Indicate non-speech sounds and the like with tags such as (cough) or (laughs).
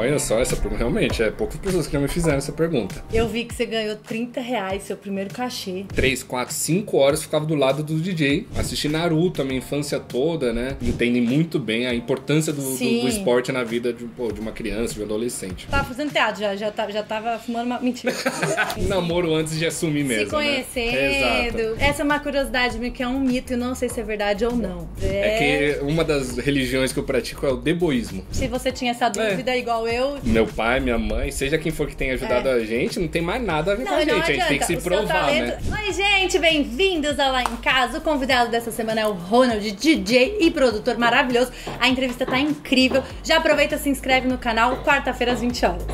Olha só, essa pergunta realmente é poucas pessoas que já me fizeram essa pergunta. Eu vi que você ganhou 30 reais, seu primeiro cachê. 3, 4, 5 horas ficava do lado do DJ, assisti Naruto a minha infância toda, né? Entendem muito bem a importância do, do, do esporte na vida de, pô, de uma criança, de um adolescente. Tava fazendo teatro, já, já, tava, já tava fumando uma. Mentira. (laughs) Namoro antes de assumir mesmo. Se conhecendo. Né? Exato. Essa é uma curiosidade minha que é um mito e não sei se é verdade ou não. É que uma das religiões que eu pratico é o deboísmo. Se você tinha essa dúvida igual eu. Meu pai, minha mãe, seja quem for que tenha ajudado a gente, não tem mais nada a ver com a É. Não, gente. não A gente tem que se O provar, talento- né? Oi, gente, bem-vindos ao Lá em Casa. O convidado dessa semana é o Ronald, DJ e produtor maravilhoso. A entrevista tá incrível. Já aproveita, se inscreve no canal, quarta-feira às 20 horas.